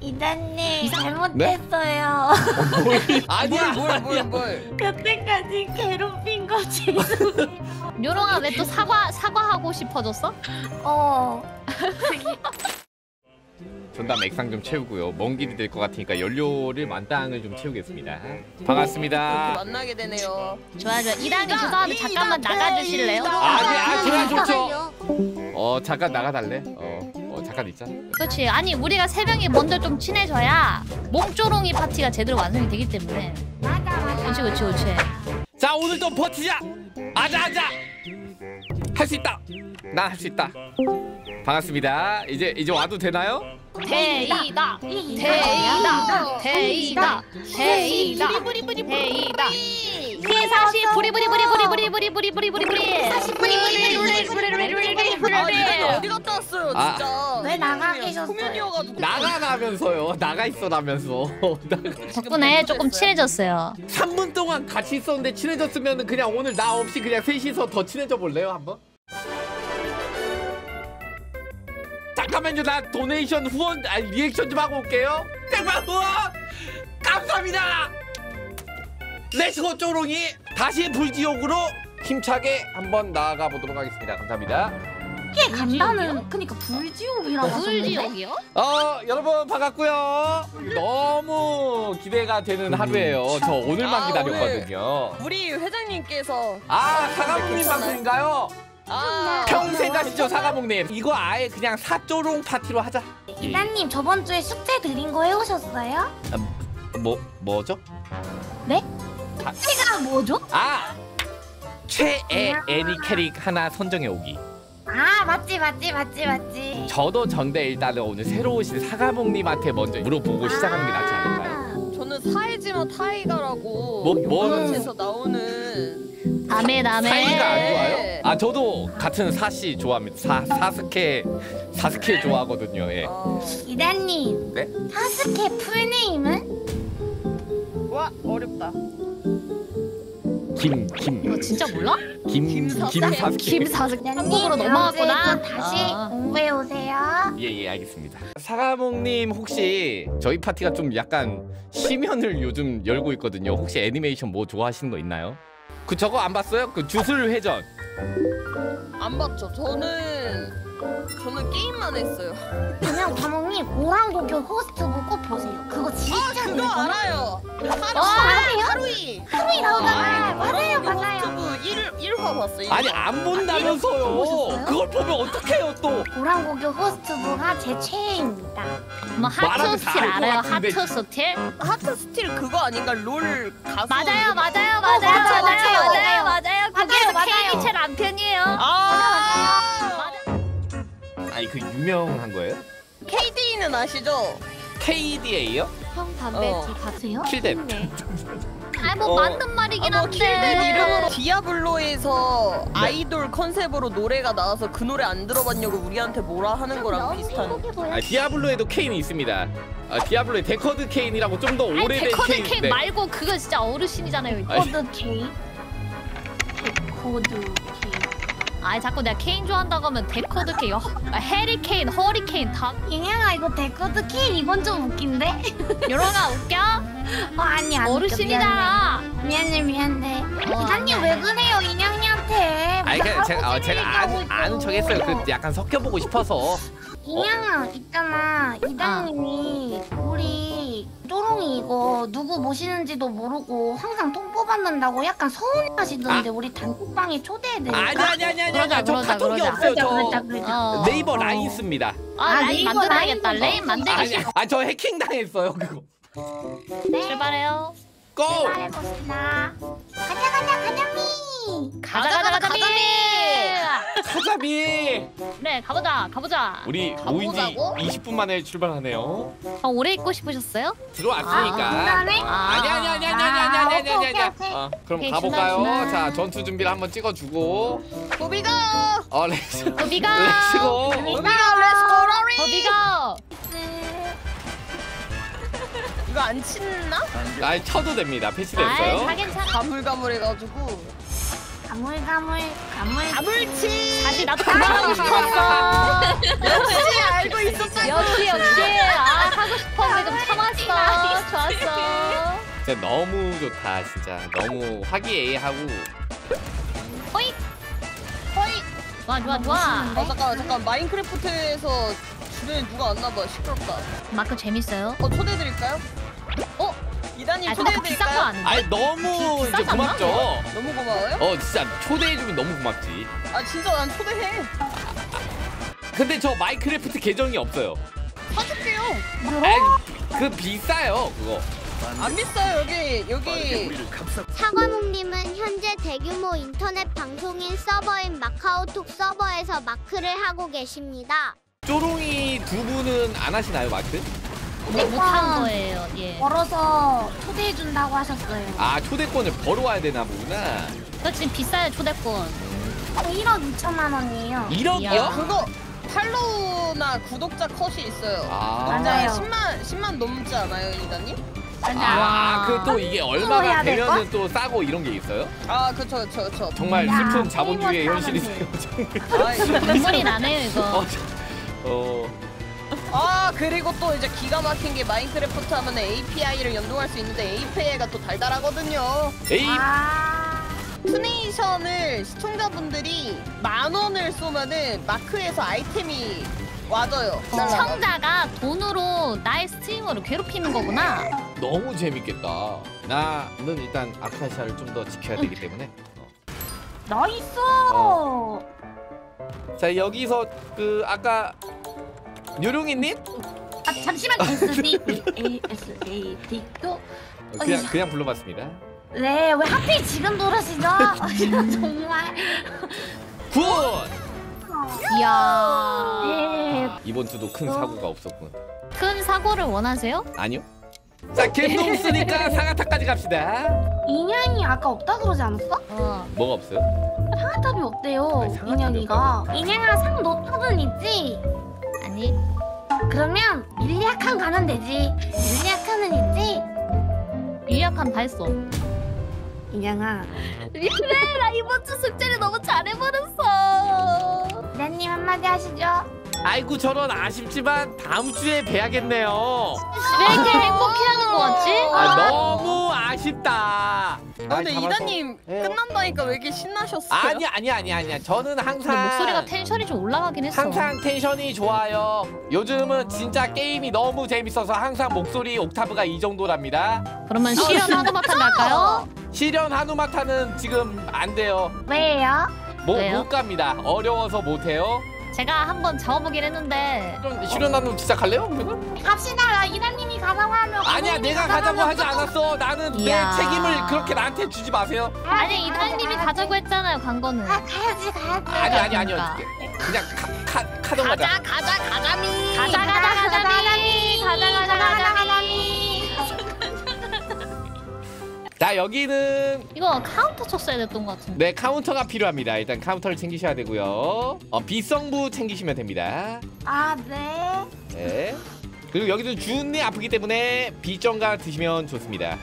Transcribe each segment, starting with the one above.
이단님 잘못했어요. 아니야 뭘 뭘 뭘. 여태까지 괴롭힌 거 죄송. 요롱아 왜 또 사과 사과하고 싶어졌어? 어. 전담 액상 좀 채우고요 먼 길이 될 것 같으니까 연료를 만땅을 좀 채우겠습니다 반갑습니다 만나게 되네요. 좋아 좋아 이단님 죄송한데 잠깐만 나가주실래요? 아니 아 제가 좋죠 어 잠깐 나가달래 어, 어 잠깐 있자. 그렇지. 아니 우리가 세 명이 먼저 좀 친해져야 몸조롱이 파티가 제대로 완성이 되기 때문에. 맞아 맞아. 그렇지 그렇지 그렇지 자 오늘도 버티자. 아자 아자. 할 수 있다 난할수 있다. 반갑습니다. 이제 이제 와도 되나요? 대이다. 대이다. 대이다. 대이다. 대이다. 사시 부리 부리 부리 부리 부리 부리 부리 부리 부리 부리. 사시 부리 부리 부리 부리 부리 부리 부리 부리 아 이거 어디 갔다 왔어요 아. 진짜. 왜 나가 계셨어요? 나가라면서요. 나가 있어라면서. 덕분에 조금 친해졌어요. 3분 동안 같이 있었는데 친해졌으면 그냥 오늘 나 없이 그냥 셋이서 더 친해져 볼래요 한번? 잠깐만요 나 donation 후원 아니 리액션 좀 하고 올게요. 백만 후원! 감사합니다! let's go 쪼롱이 다시 불지옥으로 힘차게 한번 나아가 보도록 하겠습니다. 감사합니다. 이게 간다는 그니까 불지옥이라고 하셨는데. 불지옥이요? 어 여러분 반갑고요. 너무 기대가 되는 하루예요. 저 오늘만 아, 기다렸거든요. 우리 회장님께서 아 사과목님 방송인가요? 아. 평생 가시죠 사과목님 이거 아예 그냥 사조롱 파티로 하자. 이단님 저번 주에 숙제 드린 거 해오셨어요? 뭐 뭐죠? 제가 뭐죠? 아! 최애 애니 캐릭 하나 선정해 오기. 아 맞지 맞지 맞지 맞지. 저도 전데 일단은 오늘 새로 오신 사과목님한테 먼저 물어보고 시작하는 게 낫지 않을까요? 저는 사이지마 타이가라고 뭐- 뭐- 영화에서 나오는 남의 남의 사이가 안 좋아요? 네. 아 저도 같은 사시 좋아합니다 사, 사스케 사스케 좋아하거든요 예. 어. 이단님. 네? 사스케 풀네임은? 와 어렵다. 김 김 이거 진짜 몰라? 김 김사스케. 김사스케 한국으로 넘어갔구나 다음 주에 또 다시 아. 공부해 오세요. 예예 알겠습니다 사과목님 혹시 저희 파티가 좀 약간 심연을 요즘 열고 있거든요 혹시 애니메이션 뭐 좋아하시는 거 있나요? 그 저거 안 봤어요? 그 주술 회전 안 봤죠. 저는 저는 게임만 했어요. 그냥 과목님 오랑고교 호스트부 꼭 보세요. 그거 진짜 아 그거. 알아요. 하루 알아요? 하루이. 하루이 나오잖아. 아, 맞아요 맞아요. 유튜브 1 1화 봤어요. 아니 안 본다면서요 보셨어요? 그걸 보면 어떡해요 또 오랑고교 호스트부가 제 최애입니다. 뭐 말하면 하트 다 스틸 알것 알아요? 같은데. 하트 스틸? 하트 스틸 그거 아닌가 롤 가수. 맞아요 맞아요 어, 맞아요 맞아요, 맞아요 맞아요. 맞아요 맞아요 그게 맞아요, 맞아요. 케이크 제 남편이에요 아. 아 니 그 유명한 거예요? KD는 아시죠? KDA요? 형 담배 어. 저 가세요? 킬댐 아니 뭐 어. 맞는 말이긴 아, 뭐 한데 킬된 이름으로 디아블로에서 아이돌 컨셉으로 노래가 나와서 그 노래 안 들어봤냐고 우리한테 뭐라 하는 거랑 비슷한. 아 디아블로에도 케인이 있습니다 아 디아블로에 데커드 케인이라고 좀 더 아니 오래된 데커드 케인 네. 말고 그거 진짜 어르신이잖아요 아니. 코드 K. 코드. 아니 자꾸 내가 케인 좋아한다고 하면 데커드 케이크 아, 해리 케인 허리 케인 다 이냥아 이거 데코드 K 이건 좀 웃긴데? 요런아 웃겨? 어 아니 안 웃겨, 어르신이잖아 미안해 미안해. 어, 기사님. 왜 그래요 인양이한테? 아니 그냥 제가 어, 제가 아는 아는 척 했어요 그 약간 섞여보고 싶어서 인양아 있잖아 이장님이 우리 쪼롱이 이거 누구 모시는지도 모르고 항상 똥 뽑아낸다고 약간 서운해하시던데 우리 단톡방에 초대해드릴까? 아니 아니 아니 아니 그러자, 아니 저 그러자, 카톡이 그러자. 없어요 그러자, 그러자, 저 그러자. 어. 네이버 라인 씁니다 아 아, 라인 네이버 만들어야겠다 라인 라인 만들기 아니 싫어 아저 해킹 당했어요 그거 네. 출발해요 go 출발해봅시다. 가자 가자 가자미. 가자 가자 가자 가자미 네 가보자 가보자 우리 모인 지 가보자고? 20분 만에 출발하네요 어, 오래 있고 싶으셨어요? 들어왔으니까 아? 어, 아니 아니 아니 아니 아니 아니 아, 아니 아니 아니 오케이, 아니 오케이. 어, 그럼 오케이, 가볼까요? 준아, 준아. 자 전투 준비를 한번 찍어주고 고비가 어 렛츠 거비가 렛츠고 렛츠고 러리. 거비가 이거 안 친나? 아 쳐도 됩니다 아이 패치됐어요 다 괜찮아 가물가물해가지고. 가물가물 가물. 가물치! 다시 나도 그만하고 아. 싶었어. 역시 알고 있었잖아 역시 역시. 아 하고 싶었는데 좀 참았어. 좋았어. 진짜 너무 좋다 진짜. 너무 화기애애하고. 호잇! 호잇! 좋아 좋아 좋아. 아, 어 잠깐 잠깐 마인크래프트에서 주변에 누가 왔나봐. 시끄럽다. 마크 재밌어요? 어 초대해드릴까요? 어? 이단님 아 초대드릴까요? 아는데? 아니 너무 이제 비싸지 않나? 고맙죠 너무 고마워요? 어 진짜 초대해주면 너무 고맙지 아 진짜 난 초대해. 근데 저 마인크래프트 계정이 없어요 사줄게요. 아니 그 비싸요 그거 안 비싸요 여기 여기. 사과목님은 현재 대규모 인터넷 방송인 서버인 마카오톡 서버에서 마크를 하고 계십니다. 쪼롱이 두 분은 안 하시나요 마크? 네, 못한 거예요 예 벌어서 초대해 준다고 하셨어요. 아 초대권을 벌어 와야 되나 보구나 그거 지금 비싸요 초대권 1억 2천만 원이에요. 1억이요? 이야. 그거 팔로우나 구독자 컷이 있어요. 아, 맞아요. 10만 10만 넘지 않아요 이단님? 아, 그 또 이게 얼마가 해야 될걸? 되면은 또 싸고 이런 게 있어요? 아 그쵸 그쵸 그쵸. 정말 야, 슬픈 자본주의의 현실이세요. 정말. 아, 눈물이 나네요 이거 어, 저- 어, 아 그리고 또 이제 기가 막힌 게 마인크래프트 하면 API를 연동할 수 있는데 API가 또 달달하거든요. 에이, 아, 투네이션을 시청자분들이 만 원을 쏘면은 마크에서 아이템이 와져요. 시청자가 돈으로 나의 스트리머를 괴롭히는 거구나 너무 재밌겠다. 나는 일단 아카시아를 좀 더 지켜야 되기 때문에. 어. 나이스. 어. 자 여기서 그 아까 요룡이님 아, 잠시만 S D A S A D 또. 어, 그냥 그냥 불러봤습니다. 네, 왜 하필 지금 돌으시죠? 정말. Good. 이야 네, 이번 주도 큰 사고가 없었군. 큰 사고를 원하세요? 아니요. 자 갬동 쓰니까 상하타까지 갑시다. 인양이 아까 없다 그러지 않았어? 어 뭐가 없어요? 상하탑이 없대요. 아니, 인양이가. 인양아 상 노트는 있지? 아니 그러면 일리아칸 가면 되지. 일리아칸은 있지? 유약한 다 했어 인양아. 그래 나 이번 주 숙제를 너무 잘해버렸어 네님 한마디 하시죠. 아이고 저런 아쉽지만 다음 주에 뵈야겠네요. 왜 이렇게 행복해하는 거 같지? 아 너무 아쉽다. 아, 근데 이단님 예. 끝난다니까 왜 이렇게 신나셨어요? 아니 아니 아니 아니야. 저는 항상 목소리가 텐션이 좀 올라가긴 했어 항상 텐션이 좋아요. 요즘은 진짜 게임이 너무 재밌어서 항상 목소리 옥타브가 이 정도랍니다. 그러면 실현 하도마탄 갈까요? 실현 한우마타는 지금 안 돼요. 왜요? 못, 왜요? 못 갑니다. 어려워서 못 해요. 제가 한번 잡아보긴 했는데 그럼 실현 한우 시작할래요? 그러면? 갑시다. 이나님이 가자고 하면. 아니야 내가 가자고 하면 하지 않았어. 나는 이야. 내 책임을 그렇게 나한테 주지 마세요. 아니 이다님이 가자고 했잖아요 간 거는 가, 가야지 가야지. 아니 아니 아니요. 그러니까. 그냥 카, 카, 카동 가자. 가자 가자 가자미. 가자 가자 가자미 가자 가자 가자미 자 여기는 이거 카운터 쳤어야 됐던 것 같은데 네 카운터가 필요합니다. 일단 카운터를 챙기셔야 되고요. 어, 비성부 챙기시면 됩니다. 아 네. 네. 그리고 여기도 주은이 아프기 때문에 비정가 드시면 좋습니다.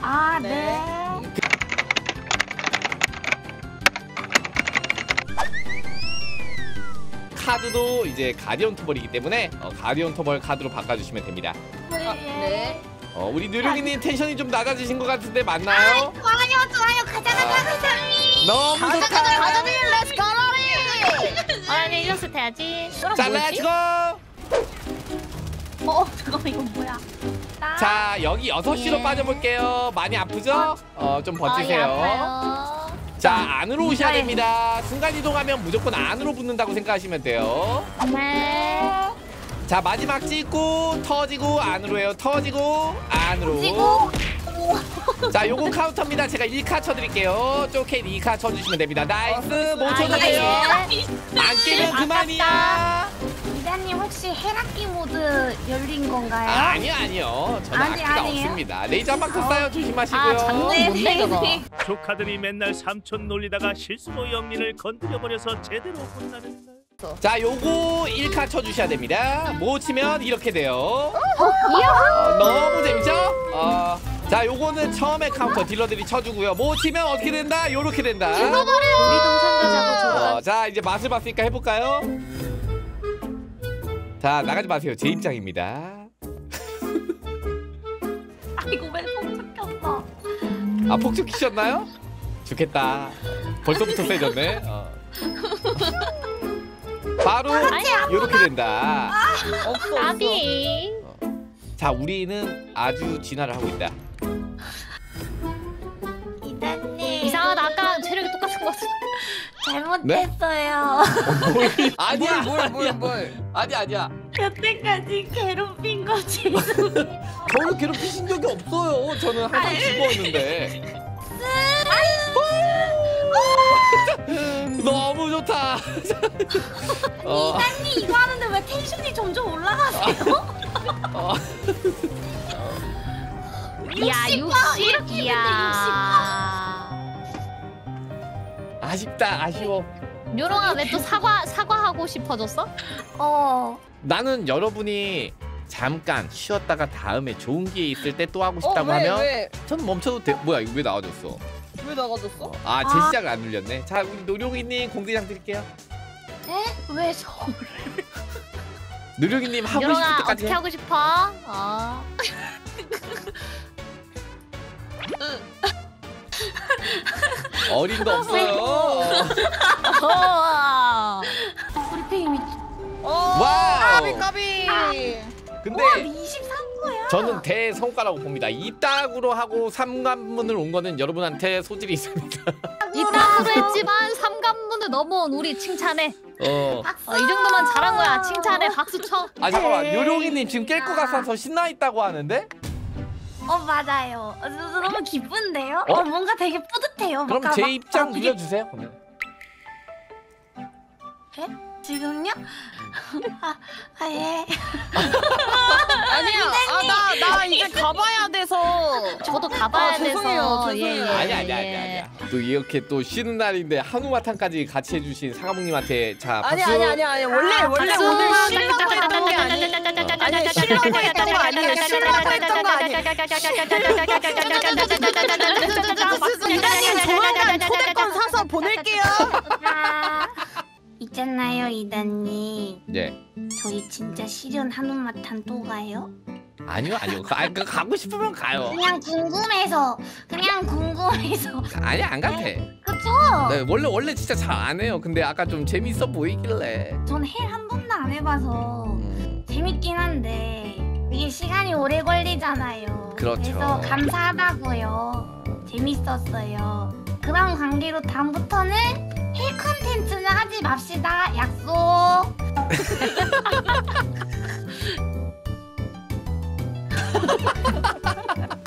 아 네. 네. 카드도 이제 가디언 토벌이기 때문에 어, 가디언 토벌 카드로 바꿔주시면 됩니다. 아, 네. 어, 우리 누룡이님 텐션이 좀 낮아지신 것 같은데 맞나요? 좋아요 좋아요 가자 가자 가자. 너무 가자 좋다. 가자 가자미 let's 가라미. 아니 이겼을 때야지 자, let's go! 어 잠깐만 이거 뭐야? 나. 자, 여기 6시로 예. 빠져볼게요. 많이 아프죠? 어, 좀 버티세요. 아파요 자, 안으로 오셔야 이거에- 됩니다. 순간 이동하면 무조건 안으로 붙는다고 생각하시면 돼요. 네. 자, 마지막 찍고, 터지고, 안으로 해요. 터지고, 안으로. 지고. 자, 요거 카운터입니다. 제가 1카 쳐드릴게요. 쪼켓 2카 쳐주시면 됩니다. nice! 못 아, 쳐주세요. 예. 안 깨면 그만이야. 이사님 혹시 헤라키 모드 열린 건가요? 아, 아니요, 아니요. 저는 아니, 악기가 아니에요? 없습니다. 레이저 한방 떴어요. 조심하시고요. 아 장난 뭔데 그거 조카들이 맨날 삼촌 놀리다가 실수로 역린을 건드려버려서 제대로 혼나는 날. 자, 요거 1카 쳐주셔야 됩니다. 못 치면 이렇게 돼요. 어, 너무 재밌죠? 어, 자, 요거는 처음에 카운터 딜러들이 쳐주고요. 못 치면 어떻게 된다? 요렇게 된다. 우리 동생도 잡아줘 어, 자, 이제 맛을 봤으니까 해볼까요? 자, 나가지 마세요. 제 입장입니다. 아 이거 왜손 쫓겼어? 아 폭죽 키셨나요? 좋겠다. 벌써부터 세졌네. 어. 바로 이렇게 된다. 없어. 아비. 자 우리는 아주 진화를 하고 있다. 이단님 이상하다. 아까 체력이 똑같은 것 같아. 잘못했어요. 아니야 뭘 뭘 뭘. 아니야 아니야. 여태까지 괴롭힌 거지. 저를 괴롭히신 적이 없어요. 저는 항상 즐거웠는데. 너무 좋다. 어, 이단님 이거 하는데 왜 텐션이 점점 올라가세요? 어. 야, 60. 이렇게 했는데 이야. 아쉽다 아쉬워. 류롱아 왜 또 사과 사과하고 싶어졌어? 어. 나는 여러분이 잠깐 쉬었다가 다음에 좋은 기회 있을 때 또 하고 어, 싶다고 왜, 하면 왜? 저는 멈춰도 돼. 뭐야 이거 왜 나와줬어? 왜 나가졌어? 아 제 시작을 안 눌렸네. 자 우리 노룡이님 공대장 드릴게요. 에? 왜 저? 노룡이님 하고 싶을 류롱아 때까지 어떻게 해. 하고 싶어? 어. 어림도 없어요. 어. 브리핑이 어. wow. 까비 까비. 근데 23거야. 저는 대성과라고 봅니다. 이따구로 하고 삼관문을 온 거는 여러분한테 소질이 있습니다. 이따구로 했지만 삼관문을 넘어온 우리 칭찬해. 어. 어, 이 정도만 잘한 거야. 칭찬해. 박수 쳐. 아 잠깐만 요룡이님 지금 깰 것 같아서 신나 있다고 하는데? 어 맞아요. 어, 저, 저 너무 기쁜데요? 어? 어? 뭔가 되게 뿌듯해요. 그럼 제 막- 입장 아, 되게- 눌러주세요. 그러면. 지금요? 아, 아 예. 아니야. 아 나 나 이제 가봐야 돼서. 저도 가봐야 아, 죄송해요, 돼서. 죄송해요. 예, 예, 아니 아니 아니 예. 아니야. 또 이렇게 또 쉬는 날인데 한우마탕까지 같이 해주신 사과목님한테 자 박수. 아니 아니 아니 아니 원래 원래 박수. 오늘 쉬려고 했던 게 아니. 아니 쉬려고 했던 거 아니에요. 쉬려고 했던 거 아니에요. 조만간 초 있잖아요 이단님. 네. 저희 진짜 실현 한우마탄 또 가요? 아니요 아니요. 가, 그 가고 싶으면 가요. 그냥 궁금해서 그냥 궁금해서 아니 안 같아. 그쵸? 네 원래 원래 진짜 잘 안 해요. 근데 아까 좀 재밌어 보이길래. 전 헬 한 번도 안 해봐서 음, 재밌긴 한데 이게 시간이 오래 걸리잖아요. 그렇죠. 그래서 감사하다고요. 재밌었어요. 그런 관계로 다음부터는 헬 컨텐츠는 하지 맙시다. 약속.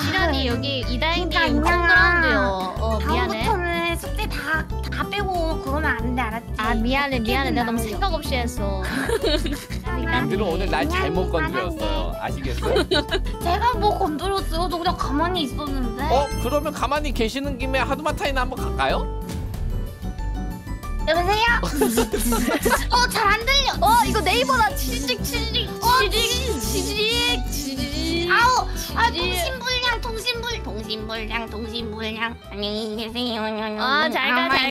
시련이 여기 이다행님. 홈그라운드요. 어 미안해. 다, 다 빼고 그러면 안 돼 알았지? 아 미안해 미안해 내가 너무. 생각 없이 했어. 님들은 오늘 날 잘못 건드렸어요. 아시겠어요? 제가 뭐 건드렸어요? 저 그냥 가만히 있었는데. 어 그러면 가만히 계시는 김에 하두마타이나 한번 갈까요? 여보세요? 어 잘 안 들려. 어 이거 네이버다 치직 치직 치직 치직 치직. 아우 아. 통신불량 통신불 통신불량 통신불량 안녕히 계세요. 아, 잘 가, 잘